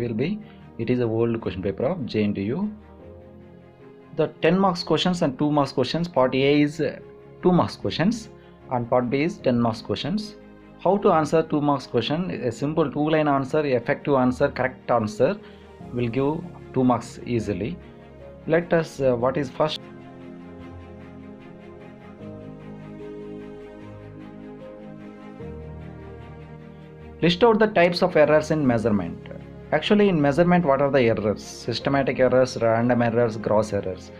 will be it is a old question paper of JNTU. The 10 marks questions and 2 marks questions. Part A is uh, 2 marks questions and part B is 10 marks questions. How to answer 2 marks question? A simple 2 line answer, effective answer, correct answer will give 2 marks easily. Let us uh, what is first List out the types of errors in measurement. Actually, in measurement, what are the errors? Systematic errors, random errors, gross errors.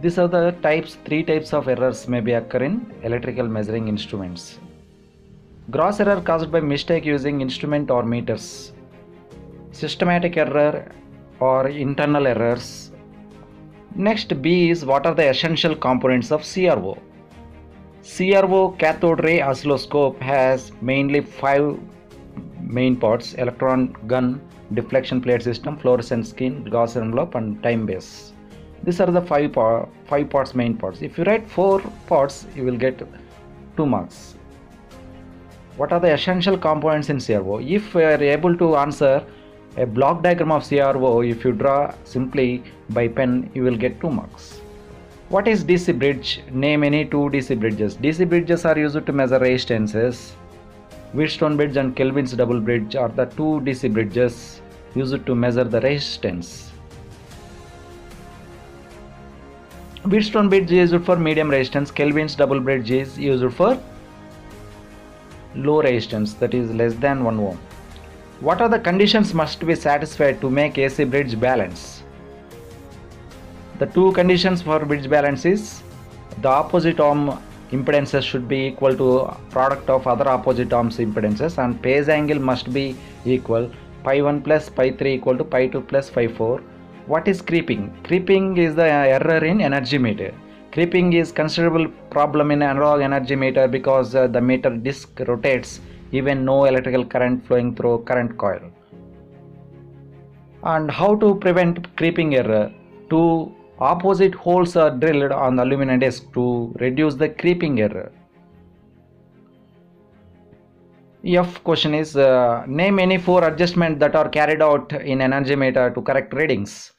These are the types, three types of errors may be occur in electrical measuring instruments. Gross error caused by mistake using instrument or meters. Systematic error or internal errors. Next B is what are the essential components of CRO. CRO cathode ray oscilloscope has mainly five main parts electron gun, deflection plate system, fluorescent screen, Gauss envelope, and time base. These are the five, par- five parts, main parts. If you write four parts, you will get two marks. What are the essential components in CRO? If you are able to answer a block diagram of CRO, if you draw simply by pen, you will get two marks. What is DC bridge? Name any two DC bridges. DC bridges are used to measure resistances. Wheatstone bridge and Kelvin's double bridge are the two DC bridges used to measure the resistance. Wheatstone bridge is used for medium resistance. Kelvin's double bridge is used for low resistance that is less than 1 ohm. What are the conditions must be satisfied to make AC bridge balance? The two conditions for bridge balance is the opposite arm impedances should be equal to product of other opposite arms impedances and phase angle must be equal pi 1 plus pi 3 equal to pi 2 plus pi 4. What is creeping? Creeping is the error in energy meter. Creeping is considerable problem in analog energy meter because uh, the meter disc rotates even no electrical current flowing through current coil. And how to prevent creeping error? To opposite holes are drilled on the aluminum disc to reduce the creeping error. F question is uh, name any four adjustments that are carried out in energy meter to correct readings.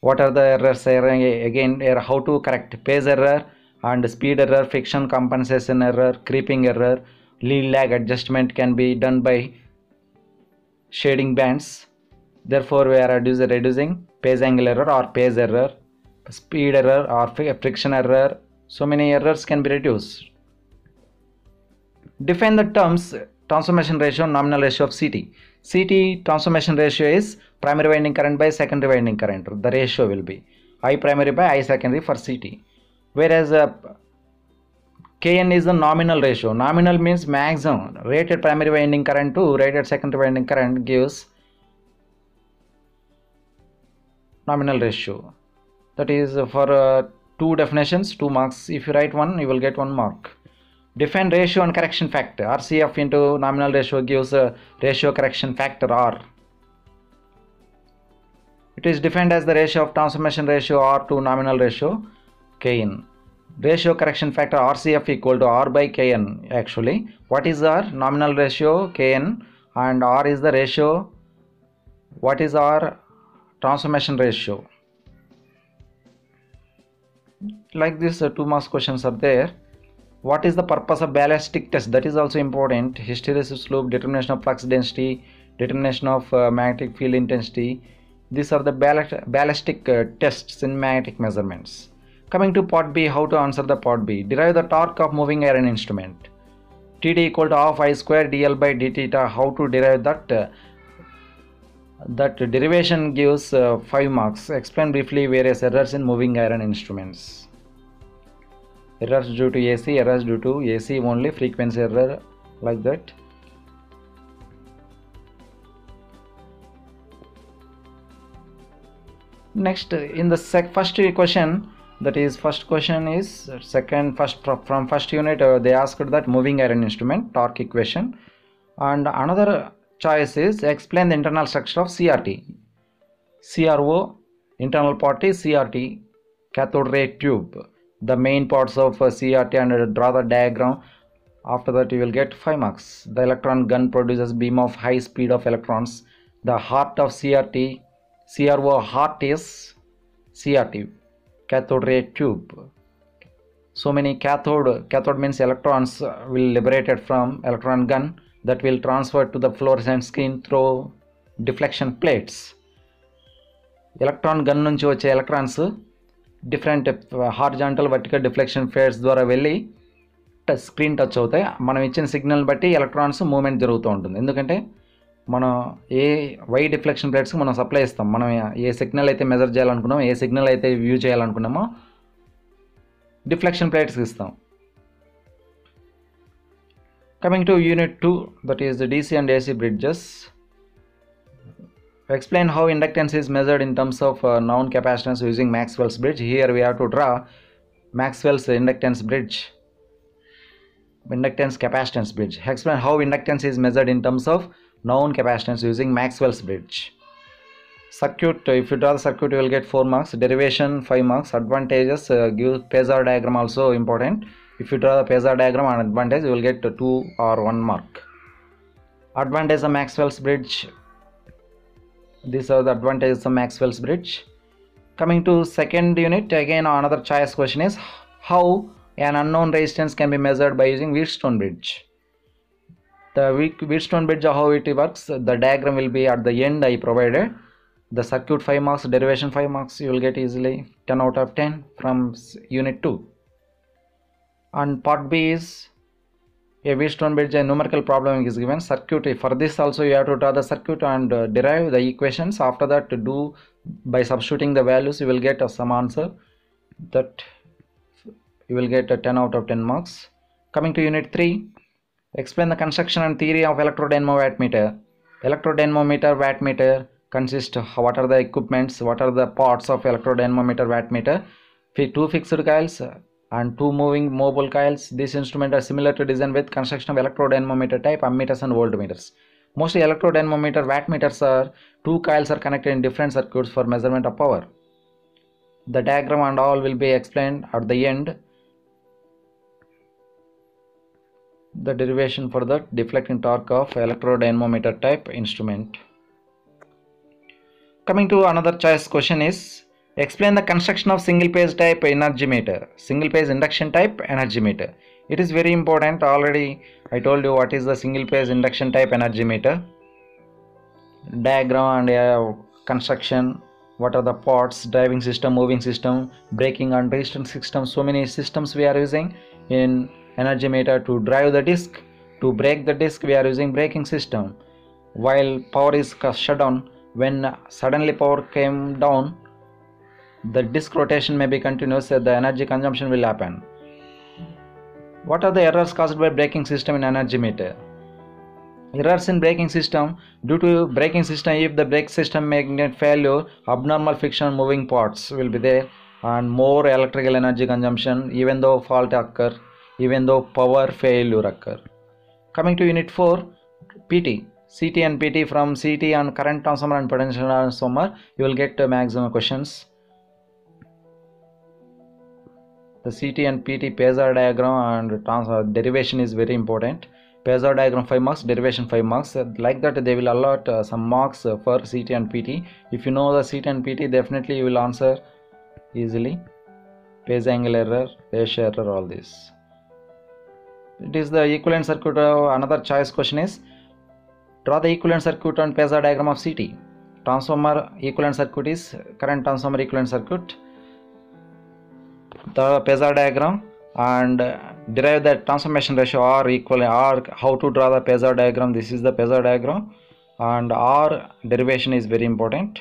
What are the errors? Again, how to correct phase error and speed error, friction compensation error, creeping error, lead lag adjustment can be done by shading bands. Therefore, we are reducing phase angle error or phase error speed error or friction error so many errors can be reduced. Define the terms transformation ratio nominal ratio of ct ct transformation ratio is primary winding current by secondary winding current. The ratio will be i primary by i secondary for ct whereas uh, kn is the nominal ratio. Nominal means maximum. Rated primary winding current to rated secondary winding current gives nominal ratio that is for uh, two definitions two marks. If you write one you will get one mark. Define ratio and correction factor. Rcf into nominal ratio gives a ratio correction factor r. It is defined as the ratio of transformation ratio r to nominal ratio kn. Ratio correction factor rcf equal to r by kn actually. What is our nominal ratio kn. And r is the ratio. What is our transformation ratio like this uh, two marks questions are there. What is the purpose of ballistic test? That is also important. Hysteresis loop determination of flux density determination of uh, magnetic field intensity. These are the ballistic uh, tests in magnetic measurements. Coming to part b how to answer the part b? Derive the torque of moving iron instrument. Td equal to half i square dl by d theta. How to derive that that derivation gives uh, 5 marks. Explain briefly various errors in moving iron instruments. Errors due to AC, errors due to AC only, frequency error like that. Next, in the first question, that is first question is second first from first unit uh, they asked that moving iron instrument torque equation, and another choice is explain the internal structure of CRT. CRO internal part is CRT cathode ray tube. The main parts of uh, CRT and draw the diagram. After that you will get 5 marks. The electron gun produces beam of high speed of electrons. The heart of CRT, CRO heart is CRT, cathode ray tube. So many cathode, cathode means electrons will liberated from electron gun that will transfer to the fluorescent screen through deflection plates. Electron gun నుంచి వచ్చే electrons different horizontal vertical deflection plates ద్వారా వెళ్ళి screen touch అవుతాయి. మనం ఇచ్చిన signal బట్టి electrons movement జరుగుతూ ఉంటుంది. ఎందుకంటే మనం ఏ వై డిఫ్లెక్షన్ ప్లేట్స్కి మనం సప్లై ఇస్తాం మనం ఏ సిగ్నల్ అయితే మెజర్ చేయాలనుకున్నామో ఏ సిగ్నల్ అయితే వ్యూ చేయాలనుకున్నామో డిఫ్లెక్షన్ ప్లేట్స్కి ఇస్తాం. Coming to unit 2 that is the DC and AC bridges. Explain how inductance is measured in terms of uh, known capacitance using Maxwell's bridge. Here we have to draw Maxwell's inductance bridge. Inductance capacitance bridge. Explain how inductance is measured in terms of known capacitance using Maxwell's bridge. Circuit, if you draw the circuit, you will get 4 marks. Derivation 5 marks. Advantages, uh, give phasor diagram also important. If you draw the phasor diagram and advantage, you will get 2 or 1 mark. Advantage of Maxwell's bridge. These are the advantages of Maxwell's bridge. Coming to second unit, again another choice question is how an unknown resistance can be measured by using Wheatstone bridge. The Wheatstone bridge, how it works, the diagram will be at the end I provided. The circuit 5 marks, derivation 5 marks, you will get easily 10 out of 10 from unit 2. And part B is a Wheatstone bridge, a numerical problem is given. Circuit, for this also you have to draw the circuit and uh, derive the equations. After that, to do by substituting the values, you will get uh, some answer that you will get a 10 out of 10 marks. Coming to unit 3, explain the construction and theory of electrodynamo. Electrodynamometer wattmeter consists of what are the equipments, what are the parts of electrodynamometer wattmeter. Two fixed coils and two moving mobile coils. These instruments are similar to design with construction of electrodynamometer type ammeters and voltmeters. Mostly electrodynamometer wattmeters are two coils are connected in different circuits for measurement of power. The diagram and all will be explained at the end. The derivation for the deflecting torque of electrodynamometer type instrument. Coming to another choice question is explain the construction of single phase type energy meter, single phase induction type energy meter. It is very important. Already I told you what is the single phase induction type energy meter. Diagram and uh, construction. What are the parts, driving system, moving system, braking and resistance system. So many systems we are using in energy meter to drive the disc. To brake the disc, we are using braking system. While power is shut down, when suddenly power came down, the disk rotation may be continuous, so the energy consumption will happen. What are the errors caused by braking system in energy meter? Errors in braking system due to braking system if the brake system magnet failure, abnormal friction moving parts will be there and more electrical energy consumption even though fault occur, even though power failure occur. Coming to unit 4, PT. CT and PT from CT and current transformer and potential transformer, you will get maximum questions. The CT and PT phasor diagram and trans- derivation is very important. Phasor diagram 5 marks, derivation 5 marks. Uh, Like that, they will allot uh, some marks uh, for CT and PT. If you know the CT and PT, definitely you will answer easily. Phase angle error, phase error, all this. It is the equivalent circuit. Uh, another choice question is draw the equivalent circuit and phasor diagram of CT. Transformer equivalent circuit is current transformer equivalent circuit. The phasor diagram and derive the transformation ratio R equal R. How to draw the phasor diagram? This is the phasor diagram, and R derivation is very important.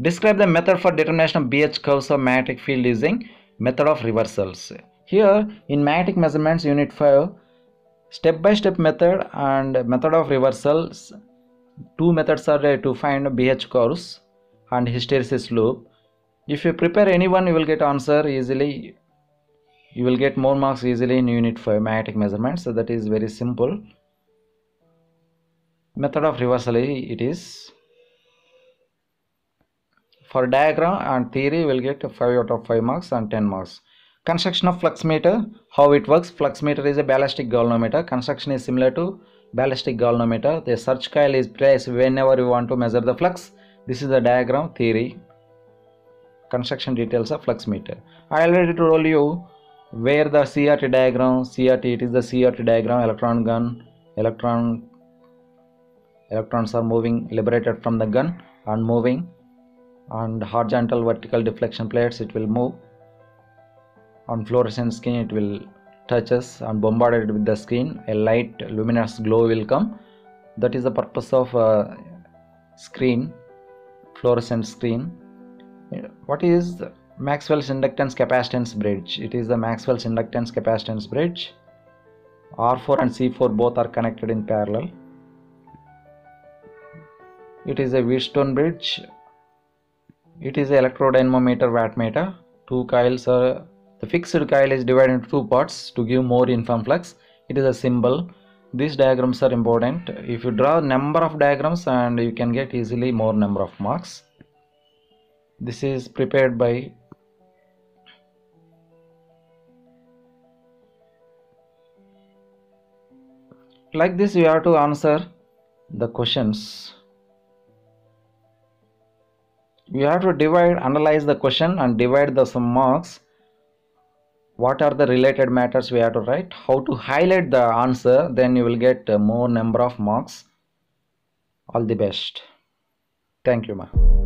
Describe the method for determination of BH curves of magnetic field using method of reversals. Here in magnetic measurements unit 5 step by step method and method of reversals two methods are there to find BH curves and hysteresis loop. If you prepare anyone you will get answer easily. You will get more marks easily in unit 5 magnetic measurements so that is very simple. Method of reversal it is. For diagram and theory will get 5 out of 5 marks and 10 marks construction of flux meter how it works. Flux meter is a ballistic galvanometer. Construction is similar to ballistic galvanometer. The search coil is placed whenever you want to measure the flux. This is the diagram theory. Construction details of flux meter. I already told you where the crt diagram crt it is the crt diagram electron gun electron electrons are moving liberated from the gun and moving. And horizontal vertical deflection plates it will move on fluorescent screen it will touch us and bombarded with the screen. A light luminous glow will come. That is the purpose of uh, screen fluorescent screen. What is maxwell's inductance capacitance bridge? It is the maxwell's inductance capacitance bridge. R4 and c4 both are connected in parallel. It is a Wheatstone bridge. It is a electrodynamometer wattmeter two coils are the fixed coil is divided into two parts to give more uniform flux. It is a symbol. These diagrams are important. If you draw number of diagrams and you can get easily more number of marks. This is prepared by like this you have to answer the questions. You have to divide analyze the question and divide the some marks what are the related matters we have to write? How to highlight the answer then you will get uh, more number of marks. All the best. Thank you ma